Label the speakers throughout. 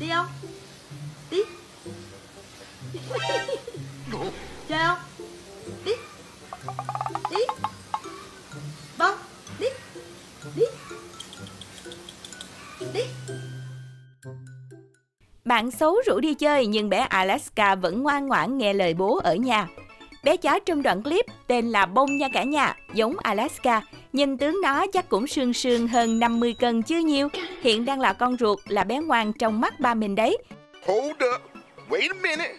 Speaker 1: Đi không? Đi Chơi không? Đi Đi Bông Đi Đi Đi
Speaker 2: Bạn xấu rủ đi chơi nhưng bé Alaska vẫn ngoan ngoãn nghe lời bố ở nhà. Bé chó trong đoạn clip tên là Bông nha cả nhà, giống Alaska. Nhìn tướng nó chắc cũng sương sương hơn 50 cân chưa nhiều. Hiện đang là con ruột, là bé ngoan trong mắt ba mình đấy.
Speaker 3: Hold up. Wait a minute.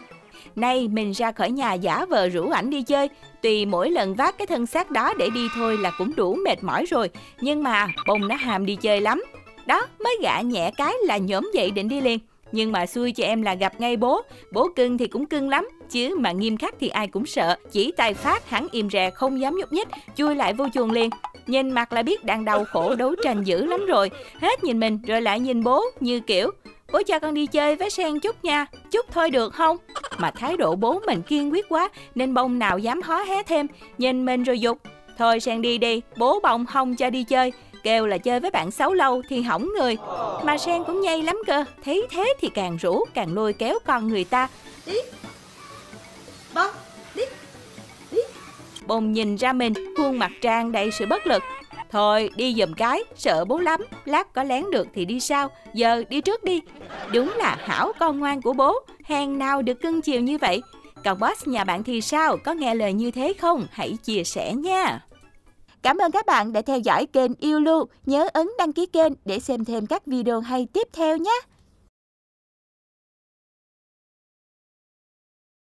Speaker 2: Nay mình ra khỏi nhà giả vờ rủ ảnh đi chơi. Tuy mỗi lần vác cái thân xác đó để đi thôi là cũng đủ mệt mỏi rồi. Nhưng mà bông nó hàm đi chơi lắm. Đó, mới gạ nhẹ cái là nhóm dậy định đi liền. Nhưng mà xui cho em là gặp ngay bố. Bố cưng thì cũng cưng lắm. Chứ mà nghiêm khắc thì ai cũng sợ. Chỉ tay phát hắn im rè không dám nhúc nhích. Chui lại vô chuồng liền. Nhìn mặt là biết đang đau khổ đấu tranh dữ lắm rồi. Hết nhìn mình rồi lại nhìn bố như kiểu Bố cho con đi chơi với Sen chút nha, chút thôi được không? Mà thái độ bố mình kiên quyết quá nên bông nào dám hó hé thêm, nhìn mình rồi dục. Thôi Sen đi đi, bố bông không cho đi chơi. Kêu là chơi với bạn xấu lâu thì hỏng người. Mà Sen cũng nhây lắm cơ, thấy thế thì càng rủ, càng lôi kéo con người ta.
Speaker 1: Đi Bông Đi Đi
Speaker 2: Bông nhìn ra mình, khuôn mặt trang đầy sự bất lực. Thôi đi giùm cái, sợ bố lắm, lát có lén được thì đi sau, giờ đi trước đi. Đúng là hảo con ngoan của bố, hàng nào được cưng chiều như vậy. Còn boss nhà bạn thì sao, có nghe lời như thế không? Hãy chia sẻ nha. Cảm ơn các bạn đã theo dõi kênh Yêu Lưu. Nhớ ấn đăng ký kênh để xem thêm các video hay tiếp theo nhé.